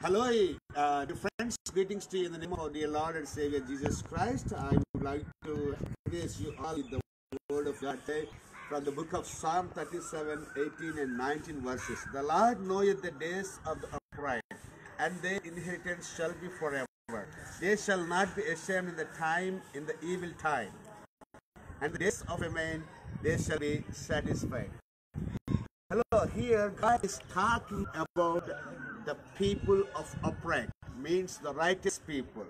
Hello, uh, dear friends. Greetings to you in the name of our dear Lord and Savior Jesus Christ. I would like to address you all with the word of God today from the book of Psalm 37, 18 and 19 verses. The Lord knoweth the days of the upright, and their inheritance shall be forever. They shall not be ashamed in the time, in the evil time. And the days of a man, they shall be satisfied. Hello, here God is talking about the people of upright, means the righteous people,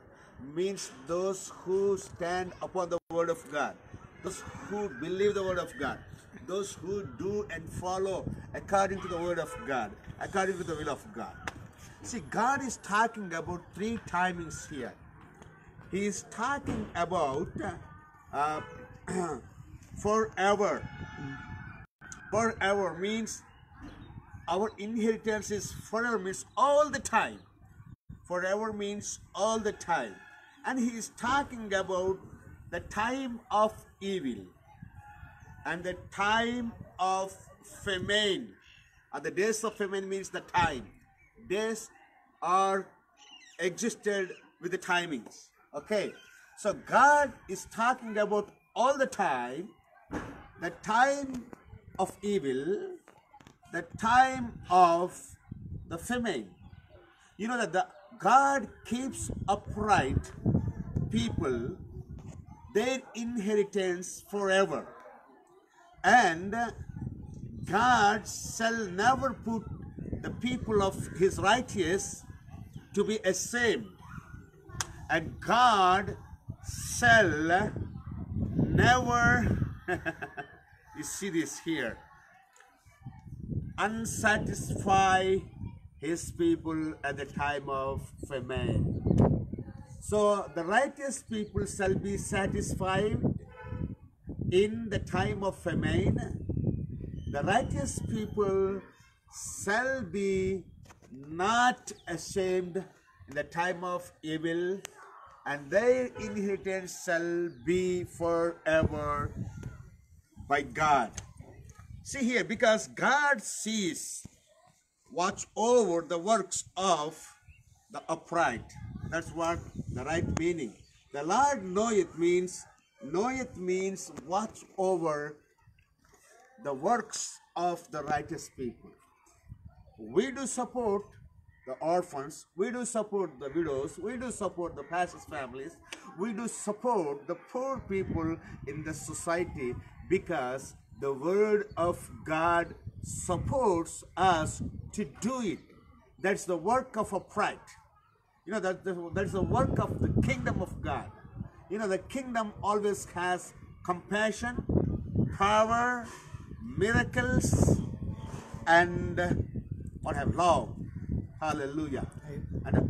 means those who stand upon the word of God, those who believe the word of God, those who do and follow according to the word of God, according to the will of God. See, God is talking about three timings here. He is talking about uh, forever forever means our inheritance is forever means all the time. Forever means all the time. And he is talking about the time of evil and the time of famine. And the days of famine means the time. Days are existed with the timings. Okay. So god is talking about all the time the time of evil, the time of the famine. You know that the God keeps upright people their inheritance forever. And God shall never put the people of his righteous to be ashamed. And God shall never you see this here unsatisfy his people at the time of famine so the righteous people shall be satisfied in the time of famine the righteous people shall be not ashamed in the time of evil and their inheritance shall be forever by God. See here, because God sees, watch over the works of the upright. That's what the right meaning. The Lord knoweth means, knoweth means watch over the works of the righteous people. We do support the orphans, we do support the widows, we do support the pastors' families, we do support the poor people in the society because the word of God supports us to do it. That's the work of a pride. You know, that, that's the work of the kingdom of God. You know, the kingdom always has compassion, power, miracles, and uh, what have love. Hallelujah. And uh,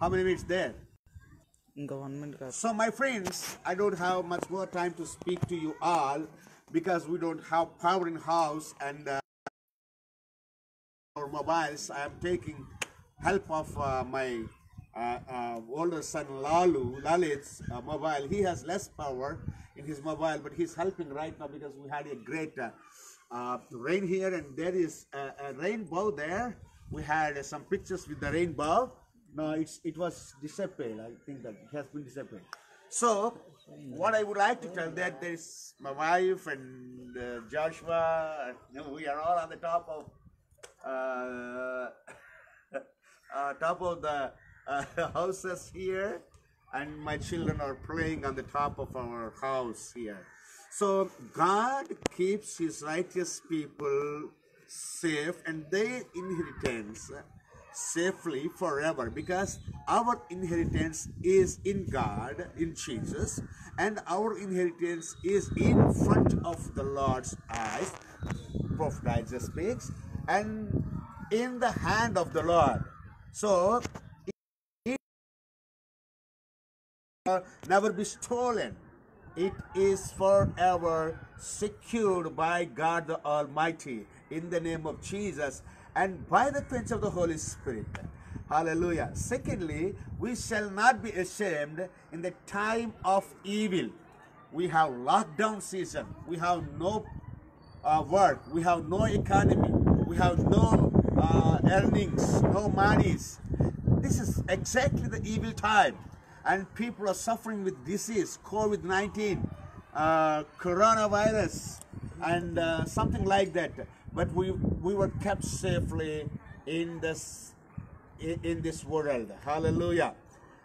how many minutes there? Government. So, my friends, I don't have much more time to speak to you all because we don't have power in house and uh, our mobiles. I am taking help of uh, my uh, uh, older son Lalu, Lalit's uh, mobile. He has less power in his mobile, but he's helping right now because we had a great uh, rain here and there is a, a rainbow there. We had some pictures with the rainbow. No, it's it was disappeared. I think that it has been disappeared. So, what I would like to tell that there is my wife and uh, Joshua. You know, we are all on the top of uh, uh, top of the uh, houses here, and my children are playing on the top of our house here. So God keeps His righteous people safe and their inheritance safely forever because our inheritance is in God, in Jesus, and our inheritance is in front of the Lord's eyes. Prophet Isaiah speaks, and in the hand of the Lord. So, it never be stolen. It is forever secured by God the Almighty in the name of Jesus and by the quench of the Holy Spirit. Hallelujah. Secondly, we shall not be ashamed in the time of evil. We have lockdown season. We have no uh, work. We have no economy. We have no uh, earnings, no monies. this is exactly the evil time, and people are suffering with disease, COVID 19, uh, coronavirus, and uh, something like that. But we, we were kept safely in this, in, this world. Hallelujah.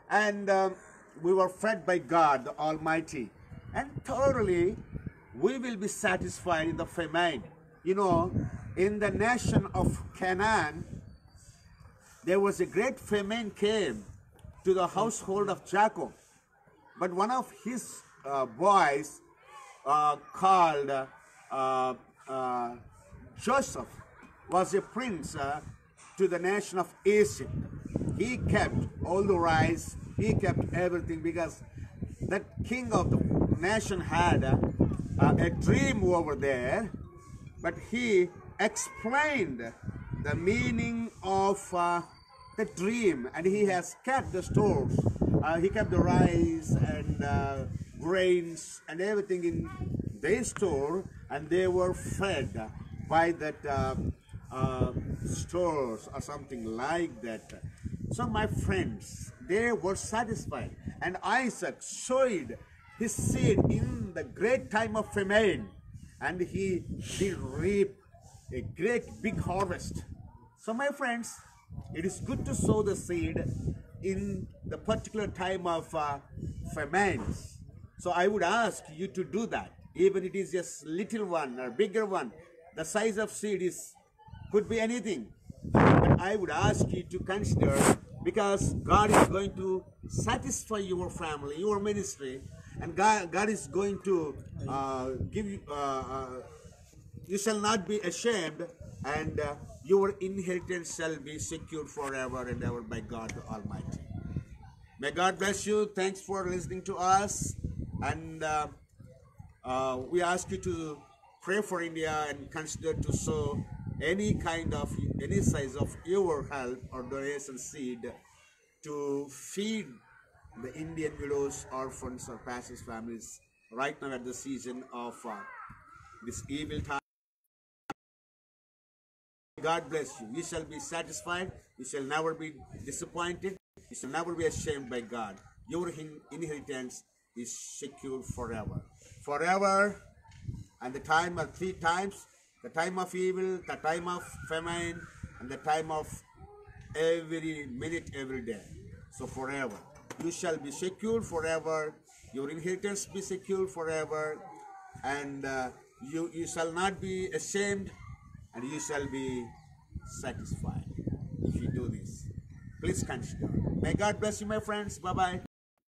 And um, we were fed by God the Almighty. And thoroughly, we will be satisfied in the famine. You know, in the nation of Canaan, there was a great famine came to the household of Jacob. But one of his uh, boys uh, called uh, uh, Joseph was a prince uh, to the nation of Egypt. He kept all the rice, he kept everything because that king of the nation had uh, a dream over there, but he explained the meaning of uh, the dream and he has kept the stores. Uh, he kept the rice and uh, grains and everything in their store and they were fed by that uh, stores or something like that. So my friends, they were satisfied and Isaac sowed his seed in the great time of famine and he did reap a great big harvest. So my friends, it is good to sow the seed in the particular time of uh, famines. So I would ask you to do that, even it is just little one or bigger one. The size of seed is could be anything. But I would ask you to consider because God is going to satisfy your family, your ministry, and God, God is going to uh, give you. Uh, uh, you shall not be ashamed, and uh, your inheritance shall be secured forever and ever by God Almighty. May God bless you. Thanks for listening to us, and uh, uh, we ask you to pray for India and consider to sow any kind of any size of your help or donation seed to feed the Indian widows, orphans, or pastors' families right now at the season of uh, this evil time. God bless you. You shall be satisfied. You shall never be disappointed. You shall never be ashamed by God. Your inheritance is secured forever. Forever, and the time of three times the time of evil, the time of famine, and the time of every minute, every day. So forever. You shall be secured forever. Your inheritance be secured forever. And uh, you, you shall not be ashamed and you shall be satisfied if you do this. Please consider. May God bless you, my friends. Bye bye.